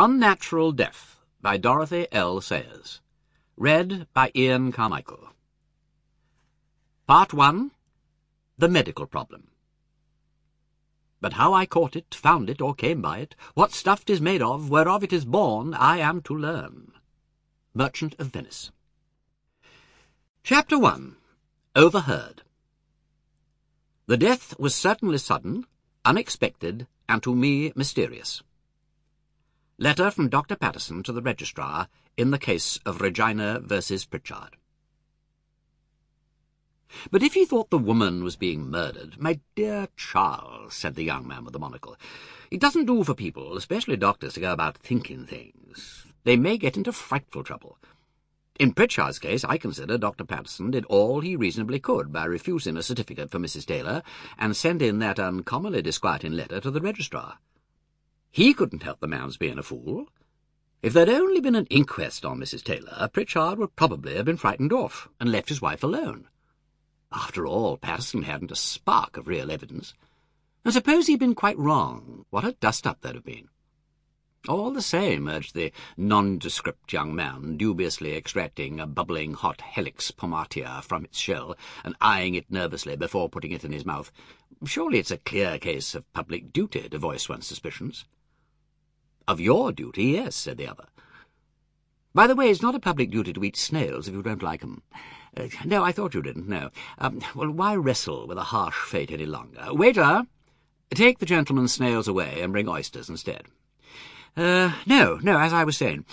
Unnatural Death by Dorothy L. Sayers. Read by Ian Carmichael. Part 1 The Medical Problem. But how I caught it, found it, or came by it, what stuff 'tis made of, whereof it is born, I am to learn. Merchant of Venice. Chapter 1 Overheard. The death was certainly sudden, unexpected, and to me mysterious. Letter from Dr. Patterson to the Registrar in the case of Regina versus Pritchard. But if he thought the woman was being murdered, my dear Charles, said the young man with the monocle, it doesn't do for people, especially doctors, to go about thinking things. They may get into frightful trouble. In Pritchard's case, I consider Dr. Patterson did all he reasonably could by refusing a certificate for Mrs. Taylor and sending that uncommonly disquieting letter to the registrar. He couldn't help the man's being a fool. If there'd only been an inquest on Mrs. Taylor, Pritchard would probably have been frightened off and left his wife alone. After all, Patterson hadn't a spark of real evidence. And suppose he'd been quite wrong, what a dust-up there'd have been. All the same, urged the nondescript young man, dubiously extracting a bubbling hot helix pomatia from its shell and eyeing it nervously before putting it in his mouth. Surely it's a clear case of public duty to voice one's suspicions. Of your duty, yes, said the other. By the way, it's not a public duty to eat snails if you don't like 'em. Uh, no, I thought you didn't, no. Um, well, why wrestle with a harsh fate any longer? Waiter, take the gentleman's snails away and bring oysters instead. Uh, no, no, as I was saying,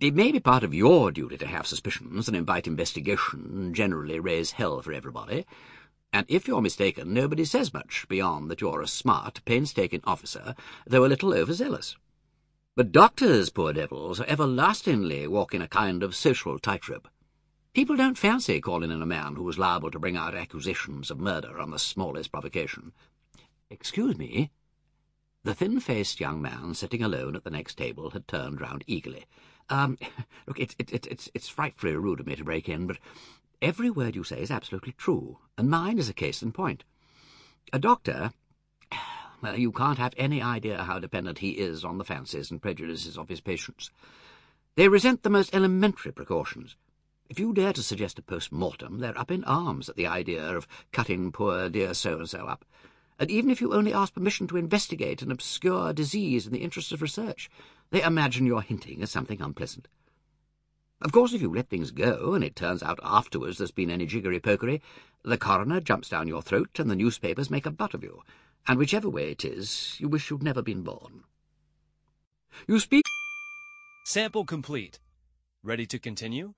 it may be part of your duty to have suspicions and invite investigation and generally raise hell for everybody. And if you're mistaken, nobody says much beyond that you're a smart, painstaking officer, though a little overzealous. But doctors, poor devils, everlastingly walking a kind of social tightrope. People don't fancy calling in a man who is liable to bring out accusations of murder on the smallest provocation. Excuse me. The thin-faced young man sitting alone at the next table had turned round eagerly. Um, look, it's, it, it, it's, it's frightfully rude of me to break in, but every word you say is absolutely true, and mine is a case in point. A doctor well, you can't have any idea how dependent he is on the fancies and prejudices of his patients. They resent the most elementary precautions. If you dare to suggest a post-mortem, they're up in arms at the idea of cutting poor dear so-and-so up. And even if you only ask permission to investigate an obscure disease in the interests of research, they imagine you're hinting at something unpleasant. Of course, if you let things go, and it turns out afterwards there's been any jiggery-pokery, the coroner jumps down your throat and the newspapers make a butt of you and whichever way it is, you wish you'd never been born. You speak... Sample complete. Ready to continue?